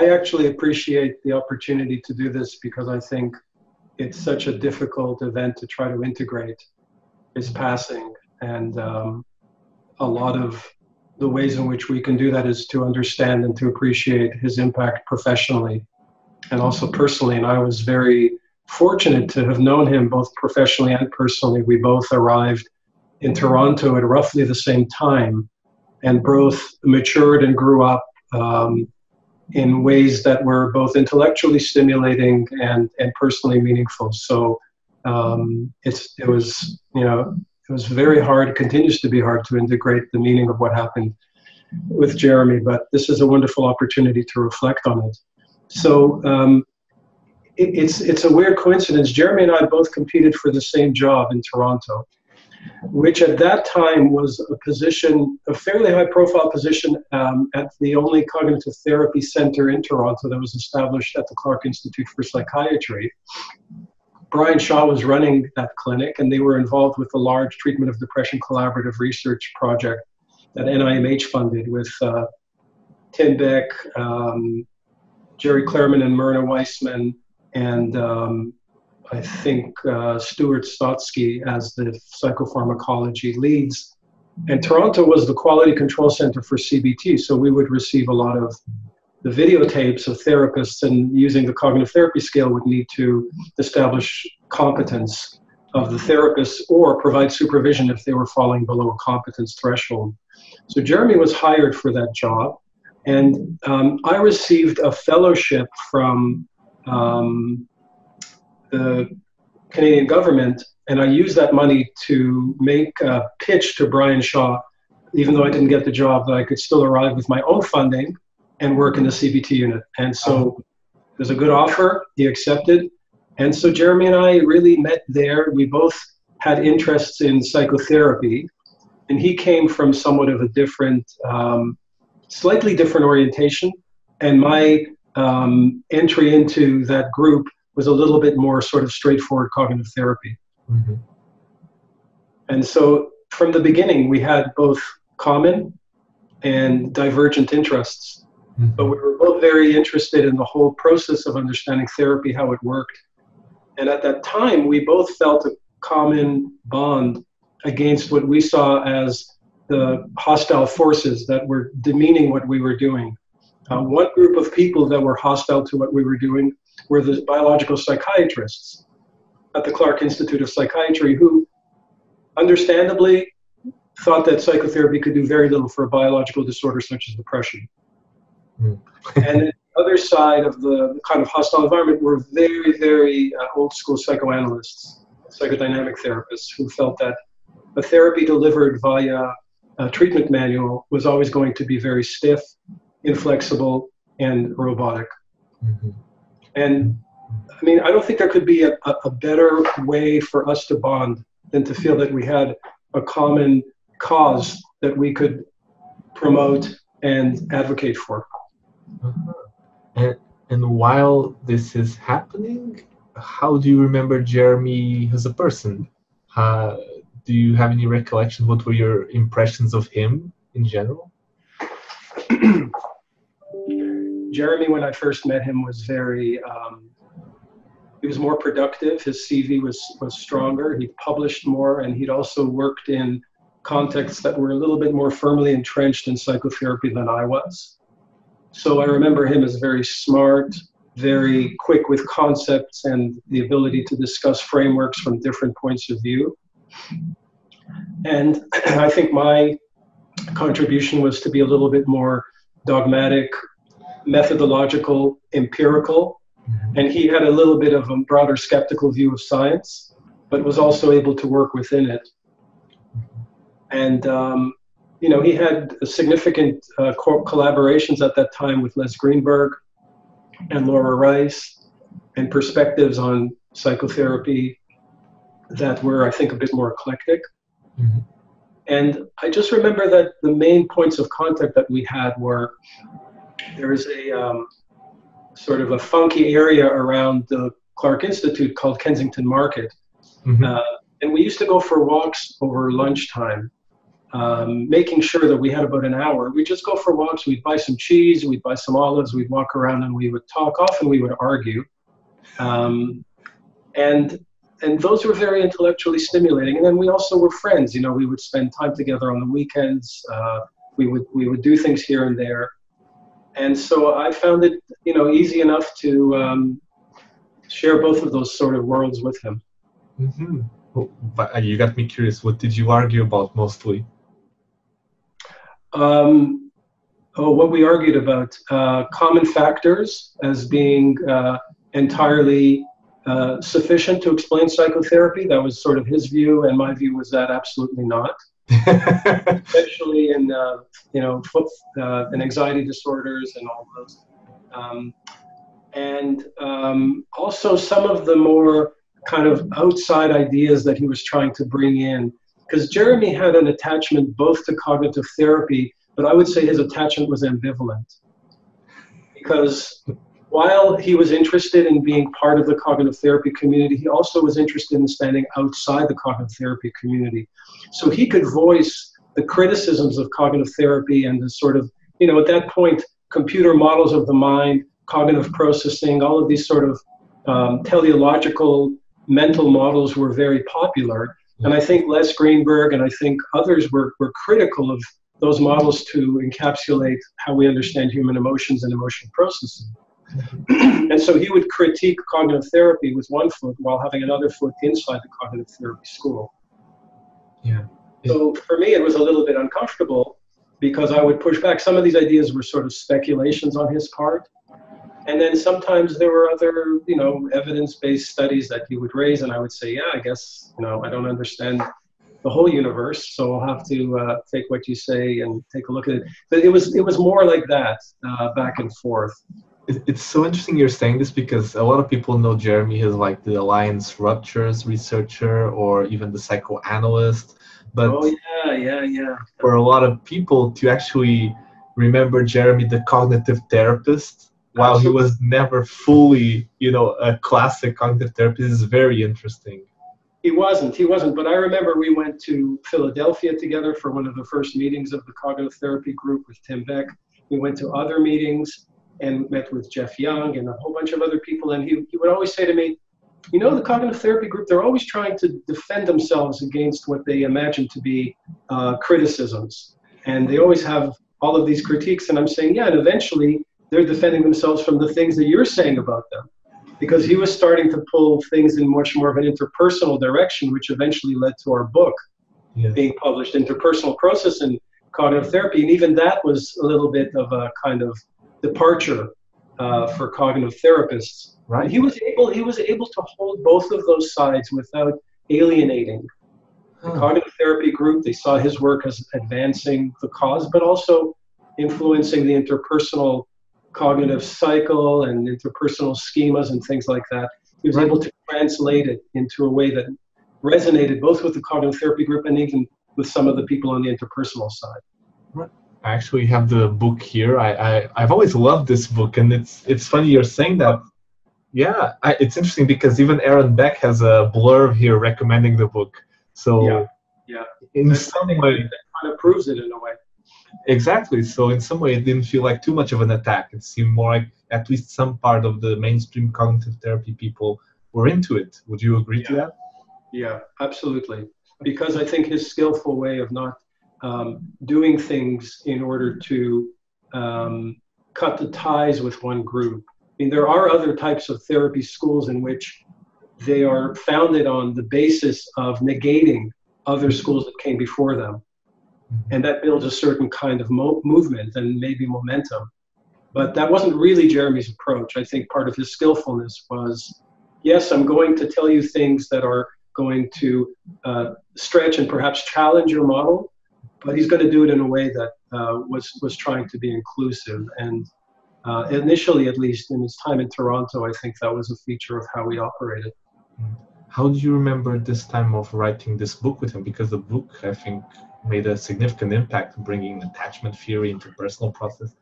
I actually appreciate the opportunity to do this because I think it's such a difficult event to try to integrate his passing. And um, a lot of the ways in which we can do that is to understand and to appreciate his impact professionally and also personally. And I was very fortunate to have known him both professionally and personally. We both arrived in Toronto at roughly the same time and both matured and grew up um, in ways that were both intellectually stimulating and, and personally meaningful. So um, it's, it was, you know, it was very hard, continues to be hard to integrate the meaning of what happened with Jeremy, but this is a wonderful opportunity to reflect on it. So um, it, it's, it's a weird coincidence. Jeremy and I both competed for the same job in Toronto which at that time was a position, a fairly high profile position um, at the only cognitive therapy center in Toronto that was established at the Clarke Institute for Psychiatry. Brian Shaw was running that clinic, and they were involved with the large treatment of depression collaborative research project that NIMH funded with uh, Tim Beck, um, Jerry Klerman, and Myrna Weissman, and um, I think uh, Stuart Sotsky as the psychopharmacology leads. And Toronto was the quality control center for CBT, so we would receive a lot of the videotapes of therapists and using the cognitive therapy scale would need to establish competence of the therapists or provide supervision if they were falling below a competence threshold. So Jeremy was hired for that job, and um, I received a fellowship from um, the Canadian government, and I used that money to make a pitch to Brian Shaw, even though I didn't get the job, that I could still arrive with my own funding and work in the CBT unit. And so it was a good offer. He accepted. And so Jeremy and I really met there. We both had interests in psychotherapy, and he came from somewhat of a different, um, slightly different orientation. And my um, entry into that group was a little bit more sort of straightforward cognitive therapy. Mm-hmm. And so from the beginning, we had both common and divergent interests. Mm-hmm. But we were both very interested in the whole process of understanding therapy, how it worked. And at that time, we both felt a common bond against what we saw as the hostile forces that were demeaning what we were doing. Uh, one group of people that were hostile to what we were doing were the biological psychiatrists at the Clarke Institute of Psychiatry who understandably thought that psychotherapy could do very little for a biological disorder such as depression. Mm. and the other side of the, kind of hostile environment were very, very uh, old school psychoanalysts, psychodynamic therapists who felt that a therapy delivered via a treatment manual was always going to be very stiff, inflexible, and robotic. Mm-hmm. And I mean, I don't think there could be a, a better way for us to bond than to feel that we had a common cause that we could promote and advocate for. Uh-huh. And, and while this is happening, how do you remember Jeremy as a person? Uh, do you have any recollection? What were your impressions of him in general? Jeremy, when I first met him, was very. Um, he was more productive. His CV was was stronger. He published more, and he'd also worked in contexts that were a little bit more firmly entrenched in psychotherapy than I was. So I remember him as very smart, very quick with concepts, and the ability to discuss frameworks from different points of view. And I think my contribution was to be a little bit more dogmatic, methodological, empirical, mm-hmm. and he had a little bit of a broader skeptical view of science, but was also able to work within it. And um, you know, he had significant uh, co- collaborations at that time with Les Greenberg and Laura Rice, and perspectives on psychotherapy that were, I think, a bit more eclectic. Mm-hmm. And I just remember that the main points of contact that we had were there's a um, sort of a funky area around the Clarke Institute called Kensington Market. Mm-hmm. Uh, and we used to go for walks over lunchtime. um, making sure that we had about an hour. We'd just go for walks. We'd buy some cheese. We'd buy some olives. We'd walk around and we would talk. Often we would argue. Um, and and those were very intellectually stimulating. And then we also were friends. You know, we would spend time together on the weekends. Uh, we would we would do things here and there. And so I found it, you know, easy enough to um, share both of those sort of worlds with him. Mm-hmm. But uh, you got me curious. What did you argue about mostly? Um, oh, what we argued about uh, common factors as being uh, entirely uh, sufficient to explain psychotherapy. That was sort of his view, and my view was that absolutely not. Especially in uh, you know foot, uh, and anxiety disorders and all those, um, and um, also some of the more kind of outside ideas that he was trying to bring in. Because Jeremy had an attachment both to cognitive therapy, but I would say his attachment was ambivalent. Because while he was interested in being part of the cognitive therapy community, he also was interested in standing outside the cognitive therapy community. So he could voice the criticisms of cognitive therapy and the sort of, you know, at that point, computer models of the mind, cognitive processing, all of these sort of um, teleological mental models were very popular. And I think Les Greenberg and I think others were, were critical of those models to encapsulate how we understand human emotions and emotion processing. And so he would critique cognitive therapy with one foot while having another foot inside the cognitive therapy school. Yeah. So for me, it was a little bit uncomfortable because I would push back. Some of these ideas were sort of speculations on his part. And then sometimes there were other, you know, evidence-based studies that he would raise, and I would say, yeah, I guess, you know, I don't understand the whole universe, so I'll have to uh, take what you say and take a look at it. But it was it was more like that, uh, back and forth it's so interesting you're saying this because a lot of people know Jeremy as like the alliance ruptures researcher or even the psychoanalyst. But oh yeah, yeah, yeah. For a lot of people to actually remember Jeremy the cognitive therapist, while he was never fully, you know, a classic cognitive therapist, is very interesting. He wasn't. He wasn't. But I remember we went to Philadelphia together for one of the first meetings of the cognitive therapy group with Tim Beck. We went to other meetings and met with Jeff Young and a whole bunch of other people. And he, he would always say to me, you know, the cognitive therapy group, they're always trying to defend themselves against what they imagine to be uh, criticisms. And they always have all of these critiques. And I'm saying, yeah, and eventually they're defending themselves from the things that you're saying about them. Because he was starting to pull things in much more of an interpersonal direction, which eventually led to our book yes. being published, Interpersonal Process and Cognitive Therapy. And even that was a little bit of a kind of departure uh, for cognitive therapists. Right. He was able he was able to hold both of those sides without alienating the cognitive therapy group. They saw his work as advancing the cause, but also influencing the interpersonal cognitive cycle and interpersonal schemas and things like that. He was right. able to translate it into a way that resonated both with the cognitive therapy group and even with some of the people on the interpersonal side. Right. I actually have the book here. I, I I've always loved this book, and it's it's funny you're saying that. Yeah, I, it's interesting because even Aaron Beck has a blurb here recommending the book. So yeah, yeah. in That's some way, that kind of proves it in a way. Exactly. So in some way, it didn't feel like too much of an attack. It seemed more like at least some part of the mainstream cognitive therapy people were into it. Would you agree yeah. to that? Yeah, absolutely. Because I think his skillful way of not um, doing things in order to um, cut the ties with one group. I mean, there are other types of therapy schools in which they are founded on the basis of negating other schools that came before them. Mm-hmm. And that builds a certain kind of mo- movement and maybe momentum. But that wasn't really Jeremy's approach. I think part of his skillfulness was yes, I'm going to tell you things that are going to uh, stretch and perhaps challenge your model, but he's going to do it in a way that uh, was was trying to be inclusive. And uh, initially, at least in his time in Toronto, I think that was a feature of how he operated. How do you remember this time of writing this book with him? Because the book, I think, made a significant impact, bringing attachment theory into personal process.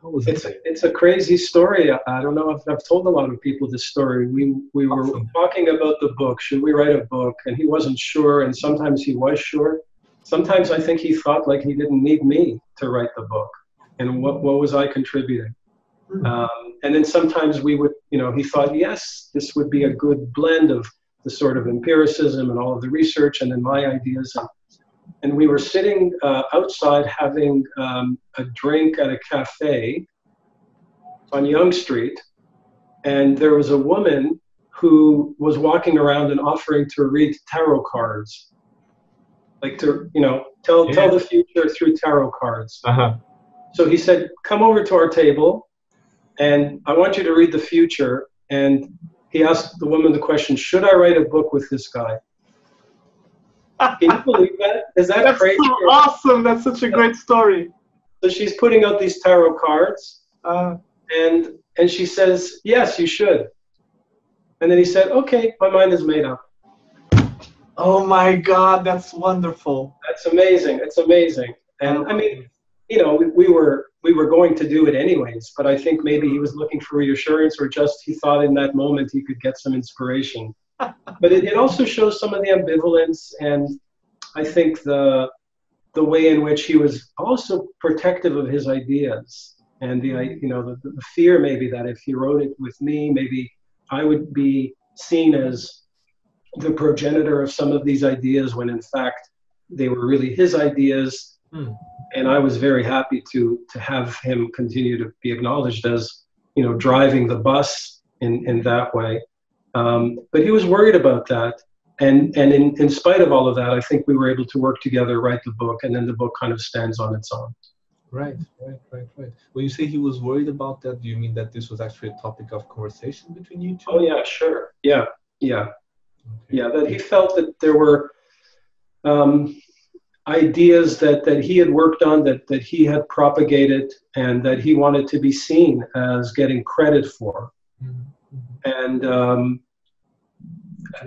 How was it's it? A, it's a crazy story. I don't know if I've told a lot of people this story. We we were awesome. talking about the book. Should we write a book? And he wasn't sure, and sometimes he was sure sometimes I think he thought like he didn't need me to write the book, and what what was I contributing? Mm-hmm. Um, and then sometimes we would, you know, he thought, yes, this would be a good blend of the sort of empiricism and all of the research, and then my ideas. And, and we were sitting uh, outside having um, a drink at a cafe on Yonge Street, and there was a woman who was walking around and offering to read tarot cards, like to you know tell yeah. tell the future through tarot cards. Uh-huh. So he said, "Come over to our table, and I want you to read the future." And he asked the woman the question, "Should I write a book with this guy?" Can you believe that? Is that That's crazy? So awesome! That's such a great story. So she's putting out these tarot cards, uh, and and she says, "Yes, you should." And then he said, "Okay, my mind is made up." Oh my God, that's wonderful. That's amazing. It's amazing. And I mean, you know, we, we were we were going to do it anyways, but I think maybe he was looking for reassurance, or just he thought in that moment he could get some inspiration. but it, it also shows some of the ambivalence, and I think the the way in which he was also protective of his ideas and the you know the, the fear maybe that if he wrote it with me maybe i would be seen as the progenitor of some of these ideas when in fact they were really his ideas hmm. and i was very happy to to have him continue to be acknowledged as you know driving the bus in in that way um, but he was worried about that and and in, in spite of all of that i think we were able to work together write the book and then the book kind of stands on its own Right, right, right, right. When you say he was worried about that, do you mean that this was actually a topic of conversation between you two? Oh yeah, sure. Yeah, yeah, okay. yeah. That he felt that there were um, ideas that that he had worked on, that that he had propagated, and that he wanted to be seen as getting credit for. Mm-hmm. And um,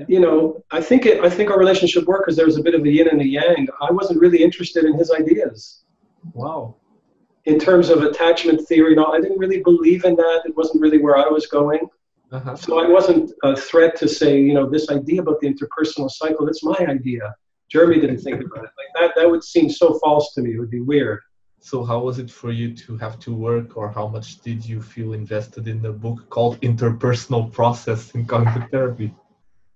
you know, I think it. I think our relationship worked because there was a bit of a yin and a yang. I wasn't really interested in his ideas. Wow in terms of attachment theory, no, I didn't really believe in that. It wasn't really where I was going. Uh-huh. So I wasn't a threat to say, you know, this idea about the interpersonal cycle, that's my idea. Jeremy didn't think about it like that. That would seem so false to me. It would be weird. So how was it for you to have to work or how much did you feel invested in the book called Interpersonal Process in Cognitive Therapy?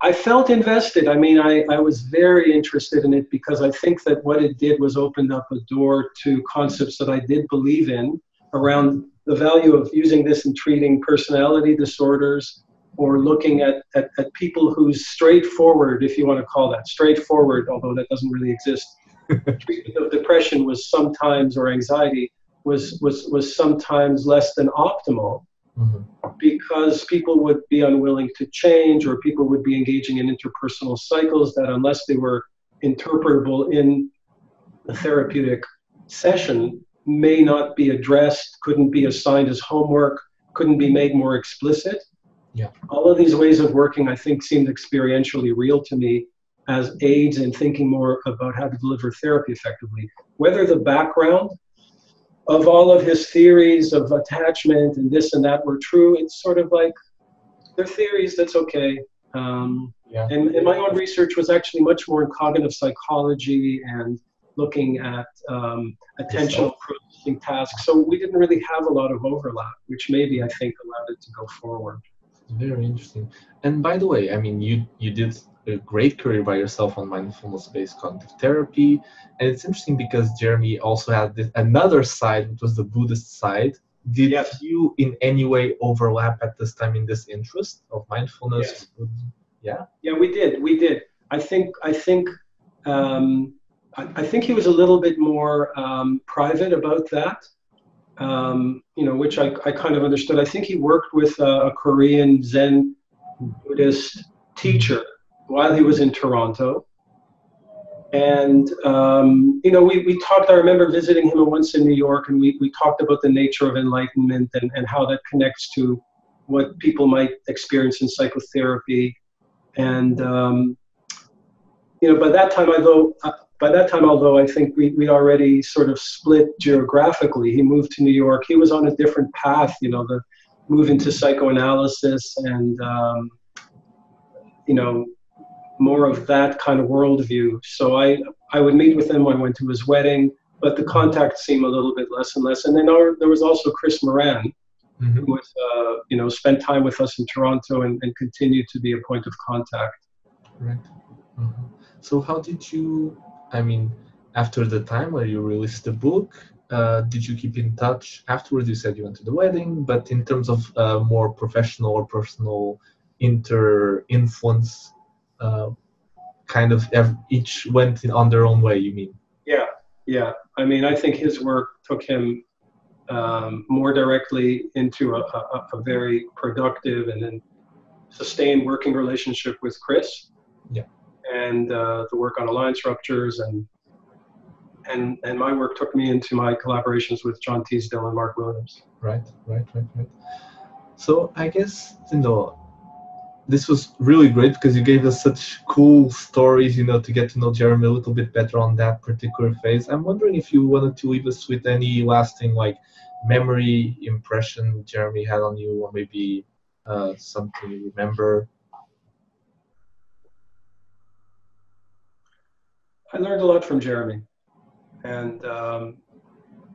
I felt invested. I mean, I, I was very interested in it because I think that what it did was opened up a door to concepts that I did believe in around the value of using this in treating personality disorders or looking at, at, at people who's straightforward, if you want to call that straightforward, although that doesn't really exist. treatment of depression was sometimes, or anxiety, was, was, was sometimes less than optimal mm-hmm. because people would be unwilling to change or people would be engaging in interpersonal cycles that, unless they were interpretable in a therapeutic session, may not be addressed, couldn't be assigned as homework, couldn't be made more explicit. Yeah. All of these ways of working, I think, seemed experientially real to me as aids in thinking more about how to deliver therapy effectively. Whether the background of all of his theories of attachment and this and that were true, it's sort of like they're theories, that's okay. Um, yeah. and, and, my own research was actually much more in cognitive psychology and looking at um, attentional processing tasks. So we didn't really have a lot of overlap, which maybe I think allowed it to go forward. Very interesting. And by the way, I mean, you you did a great career by yourself on mindfulness-based cognitive therapy, and it's interesting because Jeremy also had this, another side, which was the Buddhist side. Did yes. you in any way overlap at this time in this interest of mindfulness? Yes. Yeah. Yeah, we did. We did. I think. I think. Um, I, I think he was a little bit more um, private about that um, you know, which I, I kind of understood. I think he worked with a, a Korean Zen Buddhist teacher while he was in Toronto. And, um, you know, we, we talked, I remember visiting him once in New York, and we, we talked about the nature of enlightenment and, and how that connects to what people might experience in psychotherapy. And, um, you know, by that time, although by that time, although I think we, we'd already sort of split geographically, he moved to New York. He was on a different path, you know, the move into psychoanalysis and, um, you know, more of that kind of worldview. So I I would meet with him when I went to his wedding, but the contact seemed a little bit less and less. And then our, there was also Chris Muran, mm-hmm. who was uh, you know spent time with us in Toronto and, and continued to be a point of contact. Right. Mm-hmm. So how did you? I mean, after the time where you released the book, uh, did you keep in touch afterwards? You said you went to the wedding, but in terms of uh, more professional or personal inter influence, uh, kind of ev- each went in, on their own way. You mean? Yeah, yeah. I mean, I think his work took him um, more directly into a, a, a, very productive and then sustained working relationship with Chris. Yeah. And uh, the work on alliance ruptures and and and my work took me into my collaborations with John Teasdale and Mark Williams. Right, right, right, right. So I guess you know this was really great because you gave us such cool stories, you know, to get to know Jeremy a little bit better on that particular phase. I'm wondering if you wanted to leave us with any lasting like memory impression Jeremy had on you, or maybe uh, something you remember. I learned a lot from Jeremy and um,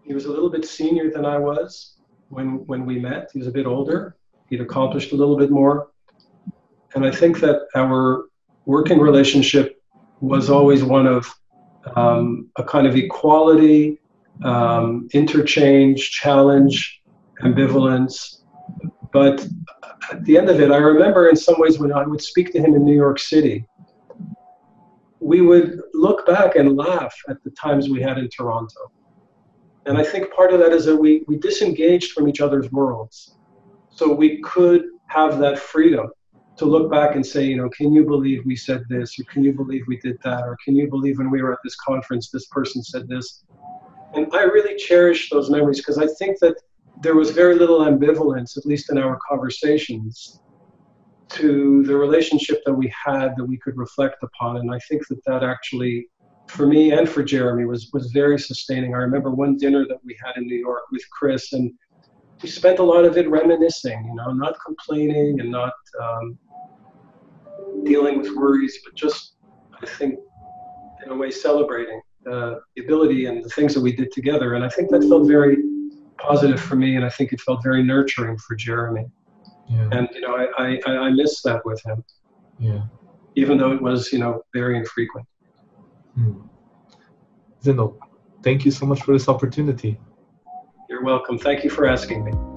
he was a little bit senior than I was when when we met. He was a bit older. He'd accomplished a little bit more, and I think that our working relationship was always one of um, a kind of equality, um, interchange, challenge, ambivalence. But at the end of it, I remember in some ways when I would speak to him in New York City, we would look back and laugh at the times we had in Toronto. And I think part of that is that we, we disengaged from each other's worlds. So we could have that freedom to look back and say, you know, can you believe we said this? Or can you believe we did that? Or can you believe when we were at this conference, this person said this? And I really cherish those memories because I think that there was very little ambivalence, at least in our conversations, to the relationship that we had that we could reflect upon. And I think that that actually, for me and for Jeremy, was, was very sustaining. I remember one dinner that we had in New York with Chris, and we spent a lot of it reminiscing, you know, not complaining and not um, dealing with worries, but just, I think, in a way, celebrating uh, the ability and the things that we did together. And I think that felt very positive for me, and I think it felt very nurturing for Jeremy. Yeah. And you know, I, I I miss that with him. Yeah. Even though it was you know very infrequent. Hmm. Zindel, thank you so much for this opportunity. You're welcome. Thank you for asking me.